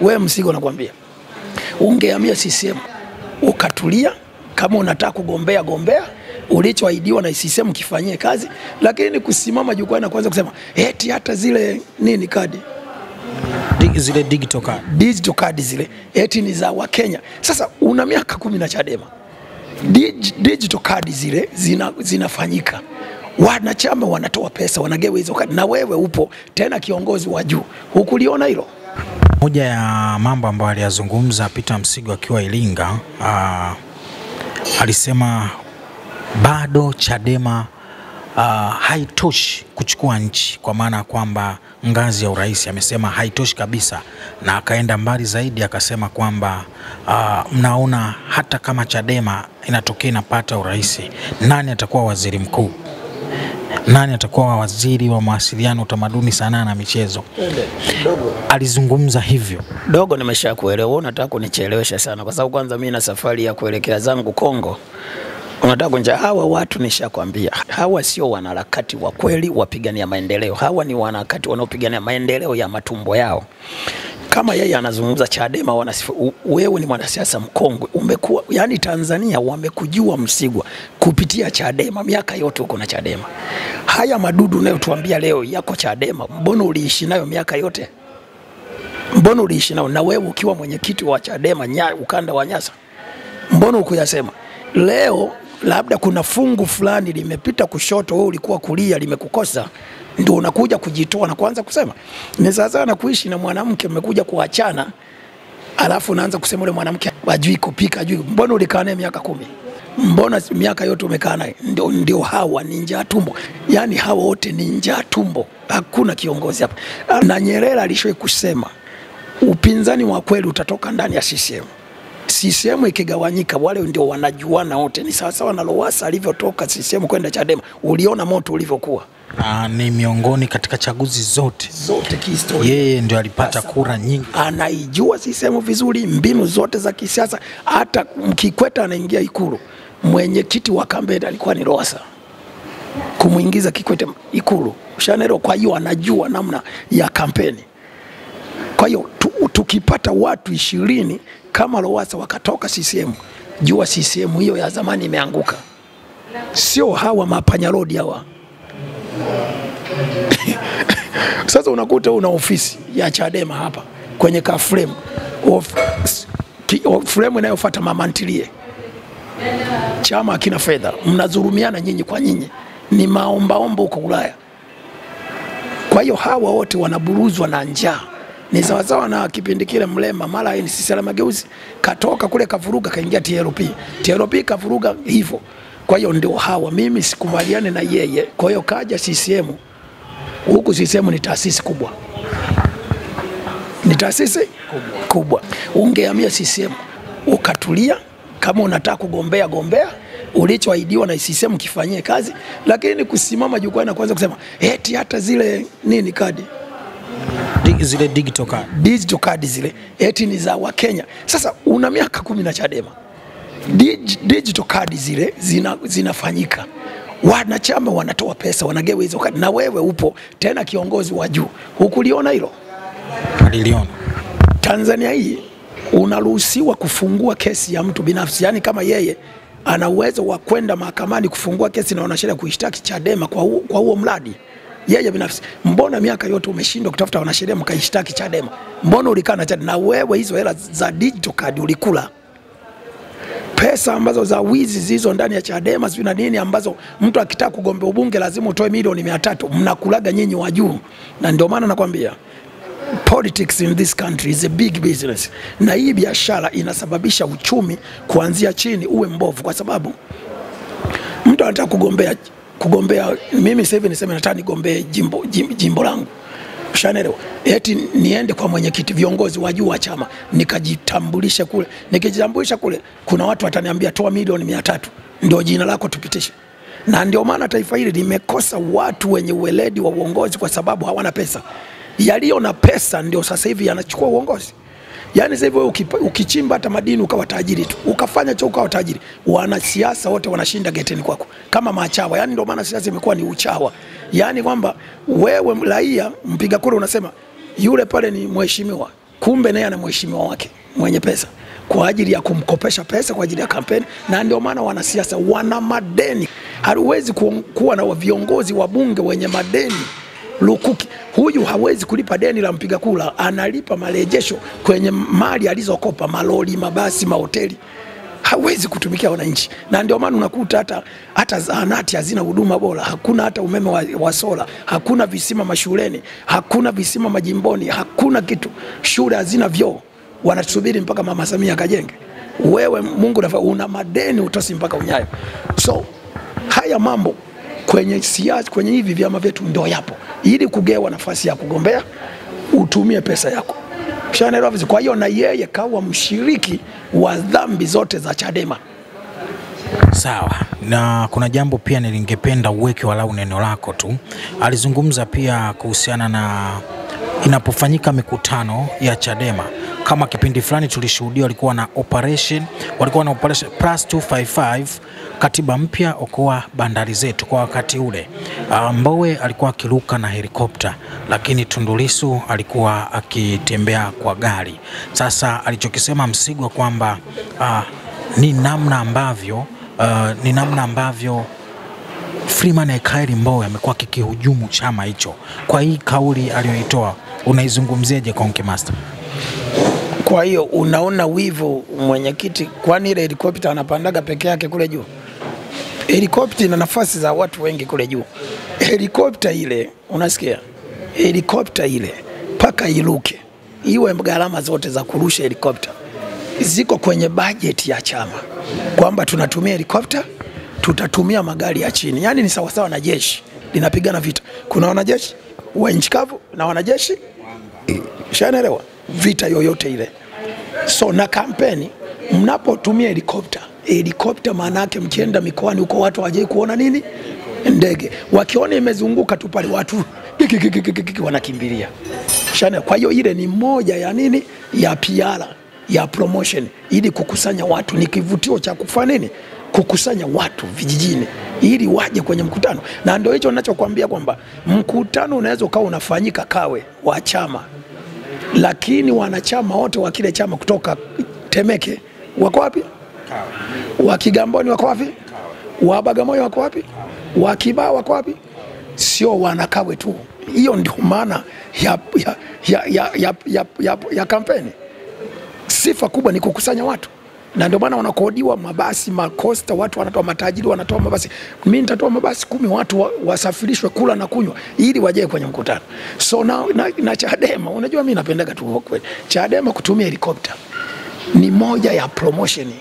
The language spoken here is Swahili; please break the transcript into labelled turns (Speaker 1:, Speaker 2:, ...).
Speaker 1: we Msigo, nakwambia. Ungehamia CCM ukatulia, kama unataka kugombea gombea, ulichoahidiwa na CCM kifanyie kazi, lakini kusimama jukwani na kuanza kusema eti hata zile nini kadi?
Speaker 2: Dig, zile digital card.
Speaker 1: digital card zile. Eti ni za Wakenya. Sasa una miaka kumi na Chadema, Dig, digital card zile zina, zinafanyika. Wanachama wanatoa pesa wanagawa hizo kadi, na wewe upo tena kiongozi wa juu, hukuliona hilo?
Speaker 2: Moja ya mambo ambayo aliyazungumza Peter Msigo akiwa Iringa, uh, alisema bado Chadema uh, haitoshi kuchukua nchi, kwa maana ya kwamba ngazi ya urais amesema haitoshi kabisa, na akaenda mbali zaidi akasema kwamba uh, mnaona hata kama Chadema inatokea inapata urais, nani atakuwa waziri mkuu? Nani atakuwa waziri wa mawasiliano, utamaduni, sanaa na michezo? Alizungumza hivyo.
Speaker 1: Dogo, nimesha kuelewa. Wewe unataka kunichelewesha sana, kwa sababu kwanza mimi na safari ya kuelekea zangu Kongo. Unataka kunja hawa watu, nishakwambia hawa sio wanaharakati wa kweli wapigania maendeleo. Hawa ni wanaharakati wanaopigania maendeleo ya matumbo yao. Kama yeye anazungumza Chadema wanasifu, wewe ni mwanasiasa mkongwe, umekuwa yani Tanzania wamekujua Msigwa kupitia Chadema, miaka yote uko na Chadema. Haya madudu unayotuambia leo yako Chadema, mbona uliishi nayo miaka yote? mbona uliishi nayo na wewe ukiwa mwenyekiti wa Chadema nya, ukanda wa Nyasa, mbona ukuyasema? Leo labda kuna fungu fulani limepita kushoto, wewe ulikuwa kulia, limekukosa ndio unakuja kujitoa na kuanza kusema. Ni na kuishi na mwanamke, mmekuja kuachana, alafu unaanza kusema ule mwanamke ajui kupika, ajui. Mbona ulikaa naye miaka kumi? Mbona miaka yote umekaa naye? Ndio, ndio hawa ni njaa tumbo, yaani hawa wote ni njaa tumbo, hakuna kiongozi hapa. Na Nyerere alishawahi kusema upinzani wa kweli utatoka ndani ya CCM. CCM ikigawanyika, wale ndio wanajuana wote. Ni sawasawa na Lowassa alivyotoka CCM kwenda Chadema, uliona moto ulivyokuwa
Speaker 2: Aa, ni miongoni katika chaguzi zote,
Speaker 1: zote kihistoria.
Speaker 2: yeye ndio alipata Asa, kura nyingi.
Speaker 1: anaijua CCM vizuri, mbinu zote za kisiasa. Hata Kikwete anaingia Ikulu, mwenyekiti wa kampeni alikuwa ni Lowassa kumwingiza Kikwete Ikulu, ushanero. Kwa hiyo anajua namna ya kampeni. Kwa hiyo tu, tukipata watu ishirini kama Lowassa wakatoka CCM, jua CCM hiyo ya zamani imeanguka, sio hawa mapanyarodi hawa. Sasa unakuta una ofisi ya Chadema hapa kwenye ka frame of, frame inayofuata mama ntilie, chama akina fedha, mnazurumiana nyinyi kwa nyinyi, ni maombaomba huko Ulaya. Kwa hiyo hawa wote wanaburuzwa na njaa. Ni sawasawa na kipindi kile Mlema mara NCCR Mageuzi katoka kule kavuruga kaingia TLP, TLP kavuruga hivyo. Kwa hiyo ndio hawa, mimi sikubaliane na yeye. Kwa hiyo kaja CCM huku CCM ni taasisi kubwa, ni taasisi kubwa, kubwa. Ungehamia CCM ukatulia, kama unataka kugombea gombea, ulichoahidiwa na CCM kifanyie kazi, lakini kusimama jukwani na kuanza kusema eti hata zile nini kadi
Speaker 2: zile digital card.
Speaker 1: digital card zile. Eti ni za Wakenya. Sasa una miaka kumi na Chadema, Dig, digital card zile zina, zinafanyika. Wanachama wanatoa pesa wanagewa hizo kadi, na wewe upo tena kiongozi wa juu, hukuliona hilo?
Speaker 2: Aliliona
Speaker 1: Tanzania hii unaruhusiwa kufungua kesi ya mtu binafsi, yaani kama yeye ana uwezo wa kwenda mahakamani kufungua kesi na wanasheria kuishtaki Chadema kwa huo, kwa huo mradi yeye binafsi. Mbona miaka yote umeshindwa kutafuta wanasheria mkaishtaki Chadema? Mbona ulikaa na Chadema? Na wewe hizo hela za digital card ulikula pesa ambazo za wizi zilizo ndani ya Chadema sijui na nini, ambazo mtu akitaka kugombea ubunge lazima utoe milioni mia tatu. Mnakulaga nyinyi wa juu, na ndio maana nakwambia politics in this country is a big business, na hii biashara inasababisha uchumi kuanzia chini uwe mbovu, kwa sababu mtu anataka kugombea kugombea. Mimi sasa hivi niseme nataka nigombee jimbo, jimbo, jimbo langu Ushanelewa? Eti niende kwa mwenyekiti, viongozi wa juu wa chama, nikajitambulishe kule. Nikijitambulisha kule, kuna watu wataniambia toa milioni mia tatu ndio jina lako tupitishe. Na ndio maana taifa hili limekosa watu wenye uweledi wa uongozi, kwa sababu hawana pesa. Yaliyo na pesa ndio sasa hivi yanachukua uongozi. Yaani sasa hivi ukichimba hata madini ukawa tajiri tu, ukafanya cho ukawa tajiri, wanasiasa wote wanashinda geteni kwako. Kama machawa. Yaani ndio maana siasa imekuwa ni uchawa, yaani kwamba wewe raia mpiga kura unasema yule pale ni mheshimiwa, kumbe naye ana mheshimiwa wake mwenye pesa. Kwa ajili ya kumkopesha pesa kwa ajili ya kampeni, na ndio maana wanasiasa wana madeni. Hatuwezi kuwa na viongozi wa bunge wenye madeni lukuki. Huyu hawezi kulipa deni la mpiga kula analipa marejesho kwenye mali alizokopa, maloli mabasi, mahoteli hawezi kutumikia wananchi, na ndio maana unakuta hata hata zahanati hazina huduma bora, hakuna hata umeme wa, wa sola, hakuna visima mashuleni, hakuna visima majimboni, hakuna kitu. Shule hazina vyoo, wanasubiri mpaka mama Samia akajenge. Wewe Mungu nafa, una madeni utosi mpaka unyayo. So haya mambo kwenye siasa, kwenye hivi vyama vyetu ndio yapo, ili kugewa nafasi ya kugombea utumie pesa yako Ushaelewa vizuri. Kwa hiyo na yeye kawa mshiriki wa dhambi zote za Chadema.
Speaker 2: Sawa, na kuna jambo pia nilingependa uweke walau neno lako tu. Alizungumza pia kuhusiana na inapofanyika mikutano ya Chadema, kama kipindi fulani tulishuhudia walikuwa na operation, walikuwa na operation plus 255 katiba mpya okoa bandari zetu. Kwa wakati ule ah, Mbowe alikuwa akiruka na helikopta, lakini Tundu Lissu alikuwa akitembea kwa gari. Sasa alichokisema Msigwa kwamba ah, ni namna ambavyo uh, ni namna ambavyo Freeman Aikaeli Mbowe amekuwa kikihujumu chama hicho. Kwa hii kauli aliyoitoa unaizungumziaje Konke Master?
Speaker 1: Kwa hiyo unaona wivu mwenyekiti, kwani ile helikopta anapandaga peke yake kule juu? Helikopta ina nafasi za watu wengi kule juu. Helikopta ile unasikia, helikopta ile mpaka iruke, iwe gharama zote za kurusha helikopta ziko kwenye bajeti ya chama, kwamba tunatumia helikopta, tutatumia magari ya chini, Yani ni sawasawa na jeshi. Linapigana vita. Kuna wanajeshi wa nchi kavu na wanajeshi. Shanaelewa vita yoyote ile. So na kampeni, mnapotumia helikopta, helikopta maana yake mkienda mikoani huko watu hawajai kuona nini? Ndege, wakiona imezunguka tu pale watu wanakimbilia. Shana. Kwa hiyo ile ni moja ya nini? Ya PR ya promotion, ili kukusanya watu, ni kivutio cha kufanya nini, kukusanya watu vijijini ili waje kwenye mkutano, na ndio hicho ninachokuambia kwamba mkutano unaweza ukawa unafanyika Kawe wa chama. Lakini wanachama wote wa kile chama kutoka Temeke wako wapi? Wa Kigamboni wako wapi? Wa Bagamoyo wako wapi? Wa Kibaha wako wapi? Sio wanakawe tu. Hiyo ndio maana ya, ya, ya, ya, ya, ya, ya, ya kampeni. Sifa kubwa ni kukusanya watu, na ndio maana wanakodiwa mabasi makosta, watu wanatoa, matajiri wanatoa mabasi. Mimi nitatoa mabasi kumi, watu wa, wasafirishwe kula na kunywa ili waje kwenye mkutano. So na, na, na Chadema, unajua mimi napendaga tu kweli, Chadema kutumia helikopta ni moja ya promotion